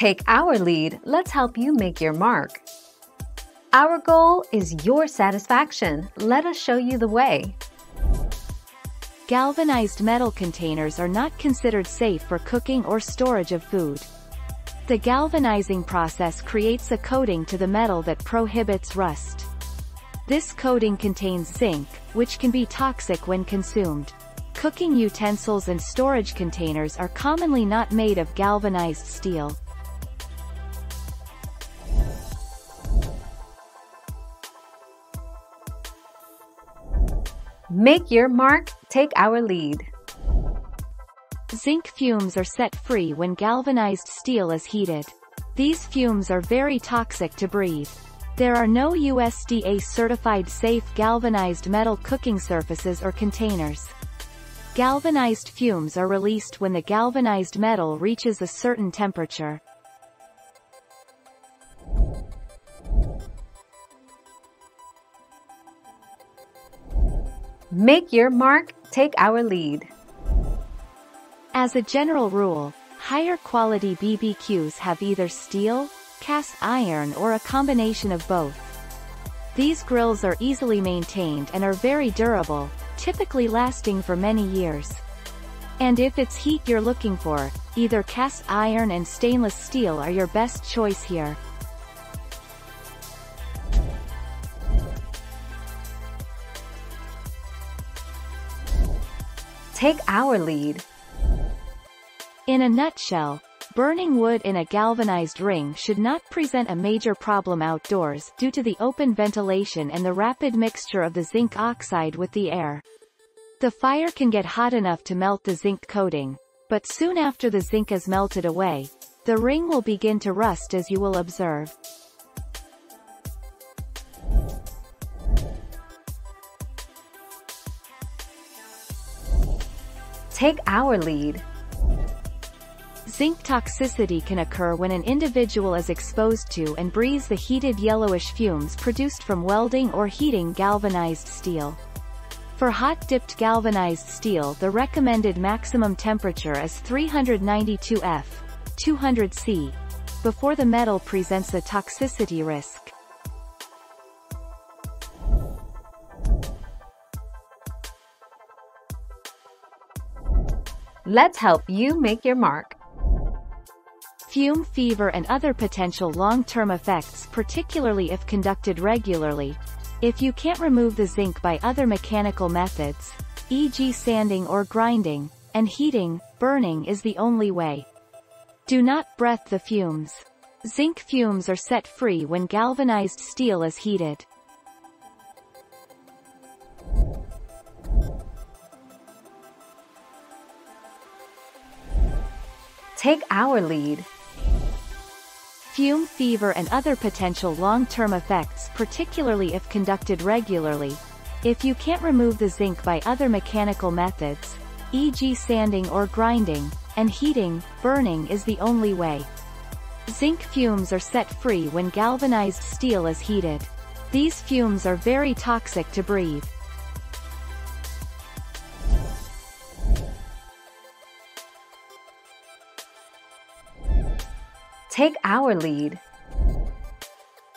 Take our lead, let's help you make your mark. Our goal is your satisfaction. Let us show you the way. Galvanized metal containers are not considered safe for cooking or storage of food. The galvanizing process creates a coating to the metal that prohibits rust. This coating contains zinc, which can be toxic when consumed. Cooking utensils and storage containers are commonly not made of galvanized steel. Make your mark, take our lead. Zinc fumes are set free when galvanized steel is heated. These fumes are very toxic to breathe. There are no USDA-certified safe galvanized metal cooking surfaces or containers. Galvanized fumes are released when the galvanized metal reaches a certain temperature. Make your mark, take our lead. As a general rule, higher quality BBQs have either steel, cast iron or a combination of both. These grills are easily maintained and are very durable, typically lasting for many years. And if it's heat you're looking for, either cast iron and stainless steel are your best choice here. Take our lead. In a nutshell, burning wood in a galvanized ring should not present a major problem outdoors due to the open ventilation and the rapid mixture of the zinc oxide with the air. The fire can get hot enough to melt the zinc coating, but soon after the zinc is melted away, the ring will begin to rust as you will observe. Take our lead. Zinc toxicity can occur when an individual is exposed to and breathes the heated yellowish fumes produced from welding or heating galvanized steel. For hot-dipped galvanized steel the recommended maximum temperature is 392 F, 200 C, before the metal presents a toxicity risk. Let's help you make your mark. Fume fever and other potential long-term effects particularly if conducted regularly. If you can't remove the zinc by other mechanical methods, e.g. sanding or grinding, and heating, burning is the only way. Do not breath the fumes. Zinc fumes are set free when galvanized steel is heated. Take our lead. Fume fever and other potential long-term effects particularly if conducted regularly. If you can't remove the zinc by other mechanical methods, e.g. sanding or grinding, and heating, burning is the only way. Zinc fumes are set free when galvanized steel is heated. These fumes are very toxic to breathe. Take our lead.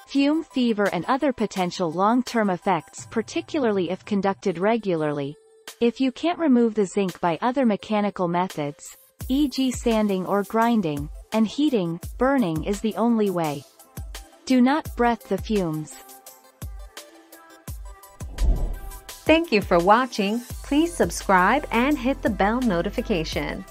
Fume fever and other potential long-term effects particularly if conducted regularly. If you can't remove the zinc by other mechanical methods, e.g. sanding or grinding, and heating, burning is the only way. Do not breath the fumes. Thank you for watching. Please subscribe and hit the bell notification.